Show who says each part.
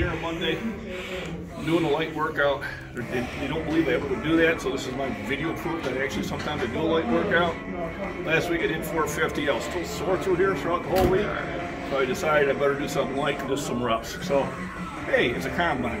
Speaker 1: here on Monday. Doing a light workout. They, they don't believe I ever would do that, so this is my video proof that actually sometimes I do a light workout. Last week I did 450. I was still sore through here throughout the whole week, so I decided I better do something light and just some reps. So, hey, it's a combine.